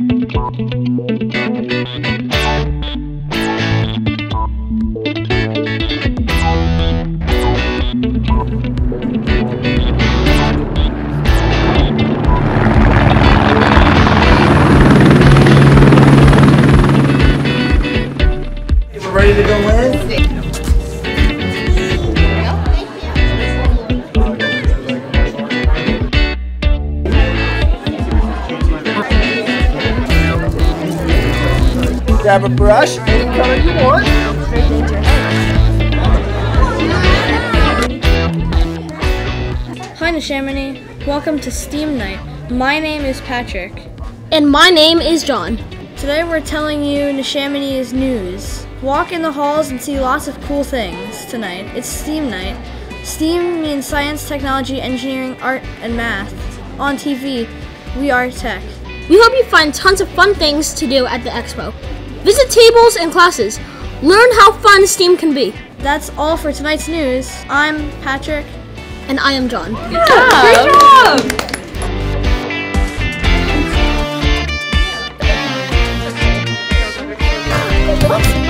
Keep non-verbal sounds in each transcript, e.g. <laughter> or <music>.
We're Grab a brush, any color you want. Hi, Neshaminy. Welcome to Steam Night. My name is Patrick. And my name is John. Today we're telling you Neshaminy's news. Walk in the halls and see lots of cool things tonight. It's Steam Night. STEAM means science, technology, engineering, art, and math. On TV, we are tech. We hope you find tons of fun things to do at the expo. Visit tables and classes. Learn how fun STEAM can be. That's all for tonight's news. I'm Patrick. And I am John. pollution from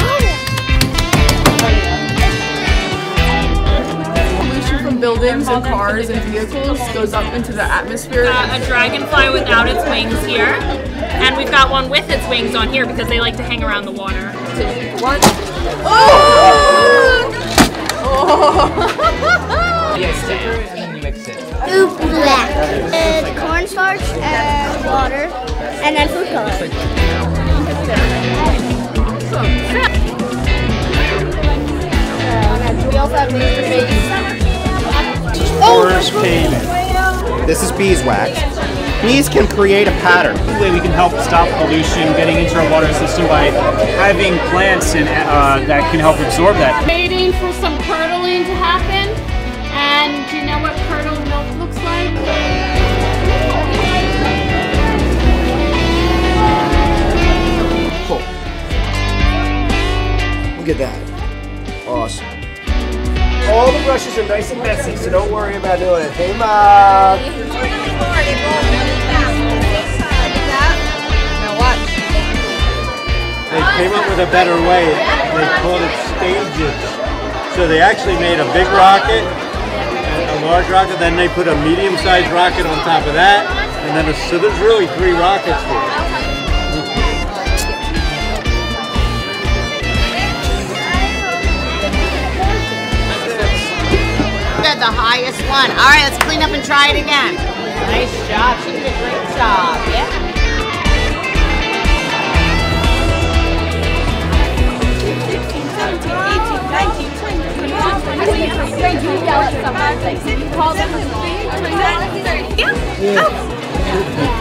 buildings and cars and vehicles goes up into the atmosphere. got a dragonfly without its wings here, and we've got one with its wings on here because they like to hang around the water. One. Oop oh! Porous pavement. This is beeswax. Bees can create a pattern. way we can help stop pollution getting into our water system by having plants and uh, that can help absorb that. waiting for some curdling to happen. And do you know what curdled milk looks like? Cool. Look at that. Brushes are nice and messy, so don't worry about doing it. Hey, Mom. They came up with a better way. They called it stages. So they actually made a big rocket, a large rocket, then they put a medium-sized rocket on top of that, and then a, so there's really three rockets here. The highest one. All right, let's clean up and try it again. Nice job. She did a great job. Yeah. Go oh, him, oh.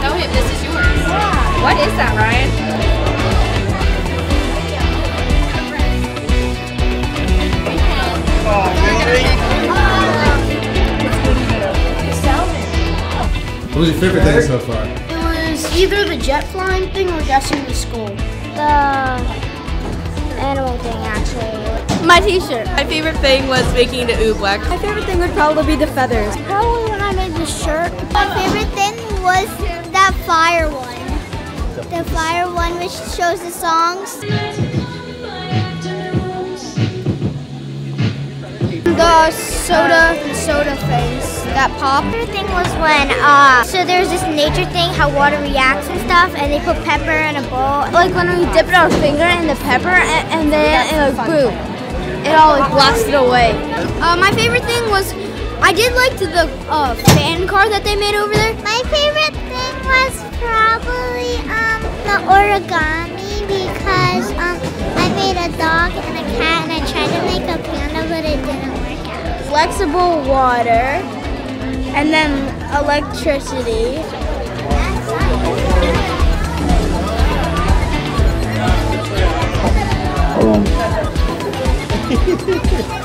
Oh, this is yours. What is that, Ryan? What was your favorite thing so far? It was either the jet flying thing or guessing the skull. The animal thing, actually. My t-shirt. My favorite thing was making the oobleck. My favorite thing would probably be the feathers. Probably when I made the shirt. My favorite thing was that fire one. The fire one which shows the songs. The soda, soda things that pop. favorite thing was when, uh, so there's this nature thing, how water reacts and stuff, and they put pepper in a bowl. Like when we dip our finger in the pepper and, and then it like boom. It all like blasted away. Uh, my favorite thing was, I did like the uh, fan car that they made over there. My favorite thing was probably um, the origami because um, I made a dog and a cat and I tried to make a panda but it didn't. Flexible water and then electricity. <laughs>